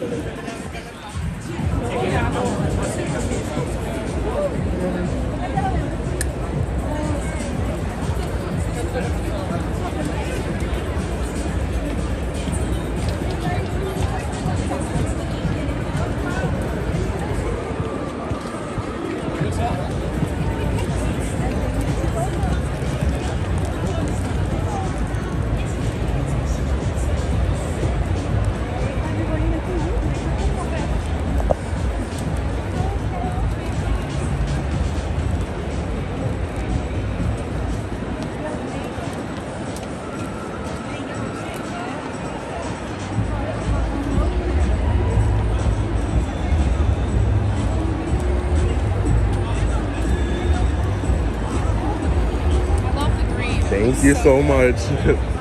I Thank you so much.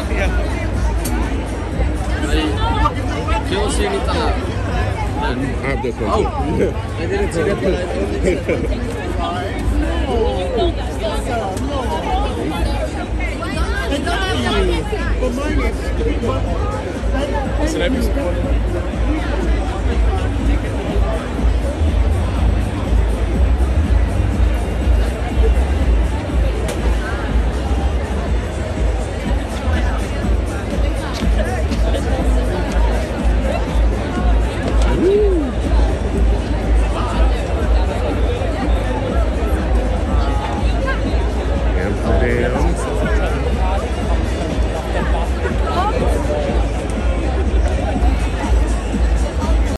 I have this one. too. I didn't see that, but I only But mine is. Should I be supporting? video.